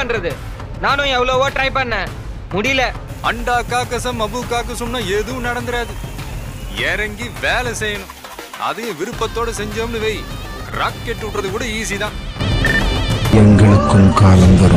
பண்றது? நானும் எவ்வளவோ ட்ரை பண்ணேன். முடியல. அண்டா காக்கசம் அபு காக்கசம்னா எதுவும் நடந்துராது. இறங்கி வேலை செய்யணும். அதையும் விருப்பத்தோட செஞ்சோம்னு வை. ராக்கெட் விட்டுறது கூட ஈஸி தான். எங்களுக்கும் காலம் வரும்